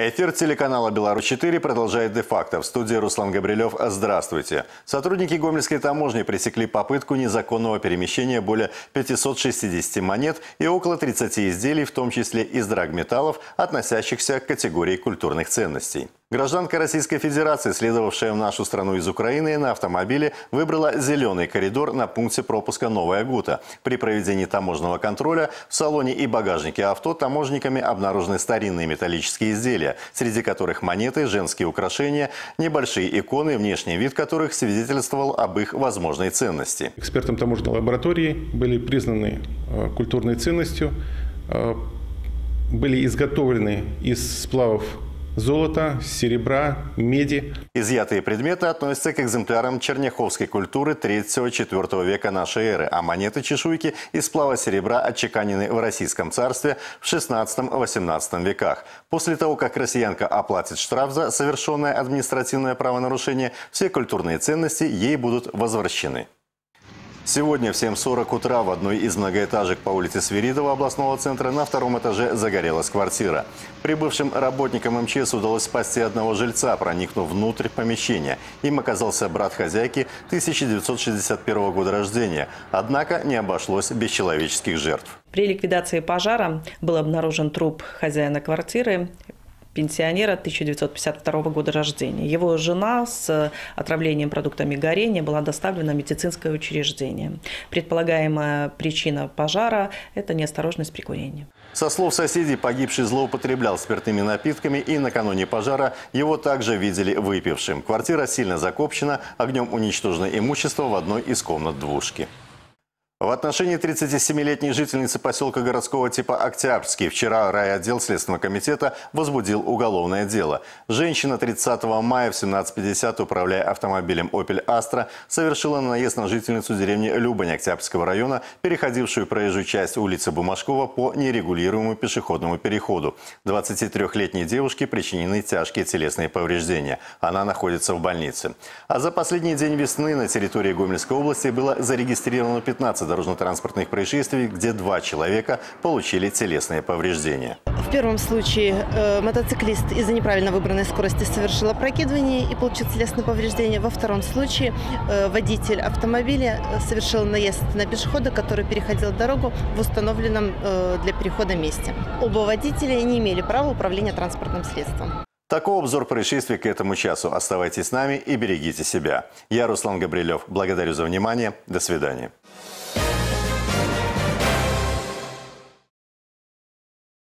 Эфир телеканала «Беларусь-4» продолжает де-факто. В студии Руслан Габрилев. Здравствуйте. Сотрудники Гомельской таможни пресекли попытку незаконного перемещения более 560 монет и около 30 изделий, в том числе из драгметаллов, относящихся к категории культурных ценностей. Гражданка Российской Федерации, следовавшая в нашу страну из Украины на автомобиле, выбрала зеленый коридор на пункте пропуска Новая Гута. При проведении таможенного контроля в салоне и багажнике авто таможниками обнаружены старинные металлические изделия, среди которых монеты, женские украшения, небольшие иконы, внешний вид которых свидетельствовал об их возможной ценности. Экспертом таможенной лаборатории были признаны э, культурной ценностью, э, были изготовлены из сплавов золота, серебра, меди. Изъятые предметы относятся к экземплярам черняховской культуры 3-4 века нашей эры, а монеты-чешуйки из сплава серебра отчеканены в Российском царстве в 16-18 веках. После того, как россиянка оплатит штраф за совершенное административное правонарушение, все культурные ценности ей будут возвращены. Сегодня в 7.40 утра в одной из многоэтажек по улице Свиридова областного центра на втором этаже загорелась квартира. Прибывшим работникам МЧС удалось спасти одного жильца, проникнув внутрь помещения. Им оказался брат хозяйки 1961 года рождения. Однако не обошлось без человеческих жертв. При ликвидации пожара был обнаружен труп хозяина квартиры пенсионера 1952 года рождения. Его жена с отравлением продуктами горения была доставлена в медицинское учреждение. Предполагаемая причина пожара – это неосторожность при курении. Со слов соседей, погибший злоупотреблял спиртными напитками и накануне пожара его также видели выпившим. Квартира сильно закопчена, огнем уничтожено имущество в одной из комнат двушки. В отношении 37-летней жительницы поселка городского типа Октябрьский вчера райотдел Следственного комитета возбудил уголовное дело. Женщина 30 мая в 17.50, управляя автомобилем Opel Astra, совершила наезд на жительницу деревни Любань Октябрьского района, переходившую проезжую часть улицы Бумажкова по нерегулируемому пешеходному переходу. 23-летней девушке причинены тяжкие телесные повреждения. Она находится в больнице. А за последний день весны на территории Гомельской области было зарегистрировано 15 дорожно-транспортных происшествий, где два человека получили телесные повреждения. В первом случае э, мотоциклист из-за неправильно выбранной скорости совершил опрокидывание и получил телесные повреждения. Во втором случае э, водитель автомобиля э, совершил наезд на пешехода, который переходил дорогу в установленном э, для перехода месте. Оба водителя не имели права управления транспортным средством. Такой обзор происшествий к этому часу. Оставайтесь с нами и берегите себя. Я Руслан Габрилев. Благодарю за внимание. До свидания.